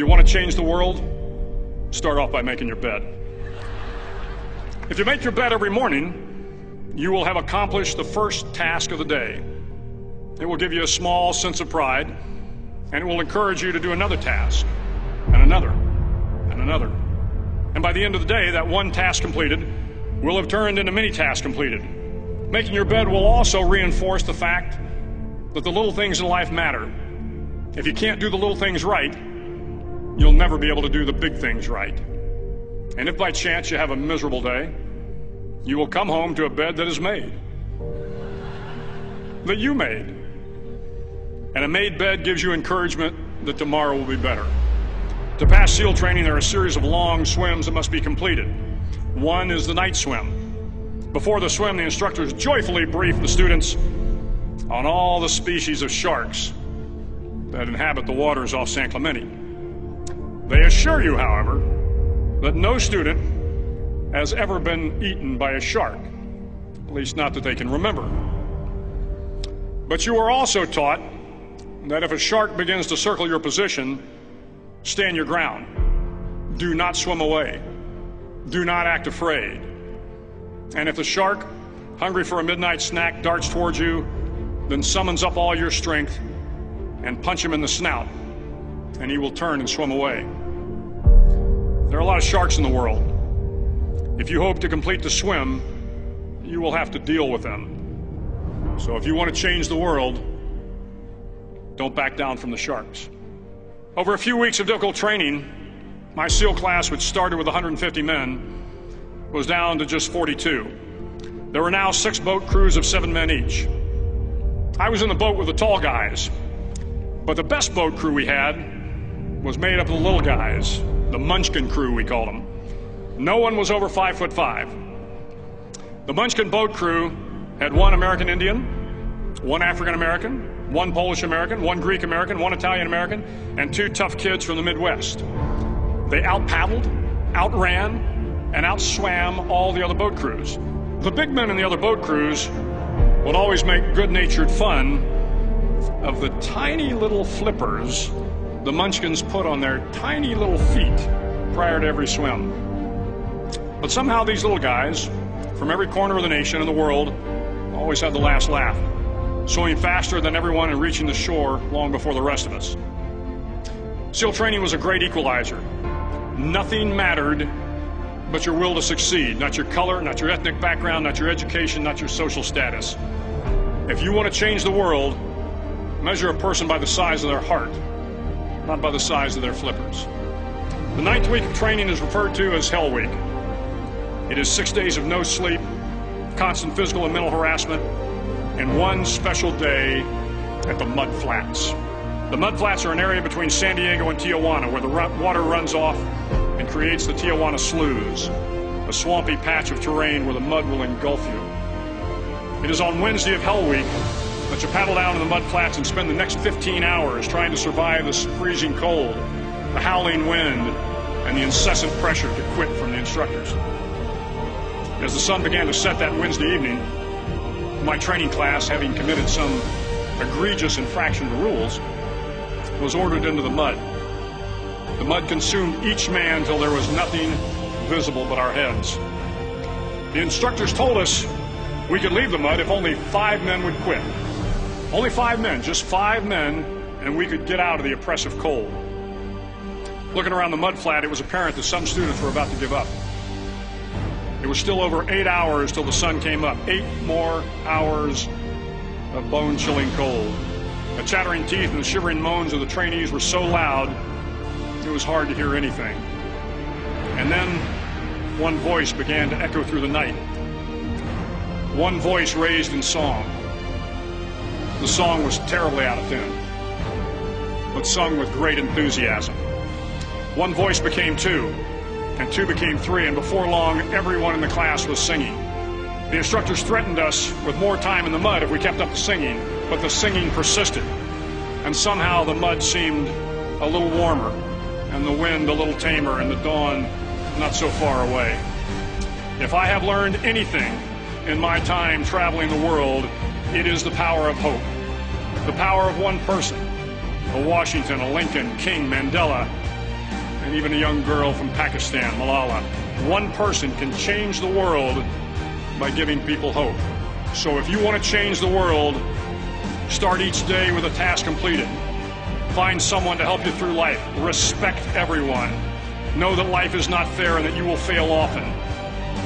you want to change the world, start off by making your bed. If you make your bed every morning, you will have accomplished the first task of the day. It will give you a small sense of pride, and it will encourage you to do another task, and another, and another. And by the end of the day, that one task completed will have turned into many tasks completed. Making your bed will also reinforce the fact that the little things in life matter. If you can't do the little things right, you'll never be able to do the big things right. And if by chance you have a miserable day, you will come home to a bed that is made. That you made. And a made bed gives you encouragement that tomorrow will be better. To pass SEAL training, there are a series of long swims that must be completed. One is the night swim. Before the swim, the instructors joyfully brief the students on all the species of sharks that inhabit the waters off San Clemente. They assure you, however, that no student has ever been eaten by a shark, at least not that they can remember. But you are also taught that if a shark begins to circle your position, stand your ground. Do not swim away. Do not act afraid. And if the shark, hungry for a midnight snack, darts towards you, then summons up all your strength and punch him in the snout, and he will turn and swim away. There are a lot of sharks in the world. If you hope to complete the swim, you will have to deal with them. So if you want to change the world, don't back down from the sharks. Over a few weeks of difficult training, my SEAL class, which started with 150 men, was down to just 42. There were now six boat crews of seven men each. I was in the boat with the tall guys, but the best boat crew we had was made up of the little guys, the Munchkin crew, we called them. No one was over five foot five. The Munchkin boat crew had one American Indian, one African American, one Polish American, one Greek American, one Italian American, and two tough kids from the Midwest. They out paddled, outran, and outswam all the other boat crews. The big men in the other boat crews would always make good natured fun of the tiny little flippers the munchkins put on their tiny little feet prior to every swim. But somehow these little guys from every corner of the nation and the world always had the last laugh, swimming faster than everyone and reaching the shore long before the rest of us. SEAL training was a great equalizer. Nothing mattered but your will to succeed, not your color, not your ethnic background, not your education, not your social status. If you want to change the world, measure a person by the size of their heart, not by the size of their flippers. The ninth week of training is referred to as Hell Week. It is six days of no sleep, constant physical and mental harassment, and one special day at the Mud Flats. The Mud Flats are an area between San Diego and Tijuana where the water runs off and creates the Tijuana Sloughs, a swampy patch of terrain where the mud will engulf you. It is on Wednesday of Hell Week that you paddle down in the mud flats and spend the next 15 hours trying to survive the freezing cold, the howling wind, and the incessant pressure to quit from the instructors. As the sun began to set that Wednesday evening, my training class, having committed some egregious infraction to rules, was ordered into the mud. The mud consumed each man till there was nothing visible but our heads. The instructors told us we could leave the mud if only five men would quit. Only five men, just five men, and we could get out of the oppressive cold. Looking around the mud flat, it was apparent that some students were about to give up. It was still over eight hours till the sun came up. Eight more hours of bone chilling cold. The chattering teeth and the shivering moans of the trainees were so loud, it was hard to hear anything. And then one voice began to echo through the night. One voice raised in song. The song was terribly out of tune, but sung with great enthusiasm. One voice became two, and two became three, and before long, everyone in the class was singing. The instructors threatened us with more time in the mud if we kept up the singing, but the singing persisted, and somehow the mud seemed a little warmer, and the wind a little tamer, and the dawn not so far away. If I have learned anything in my time traveling the world, it is the power of hope. The power of one person. A Washington, a Lincoln, King, Mandela, and even a young girl from Pakistan, Malala. One person can change the world by giving people hope. So if you want to change the world, start each day with a task completed. Find someone to help you through life. Respect everyone. Know that life is not fair and that you will fail often.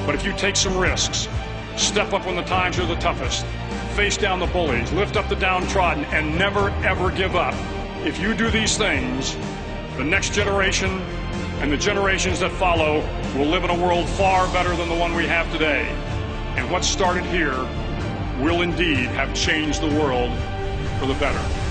But if you take some risks, step up when the times are the toughest, face down the bullies, lift up the downtrodden, and never ever give up. If you do these things, the next generation and the generations that follow will live in a world far better than the one we have today. And what started here will indeed have changed the world for the better.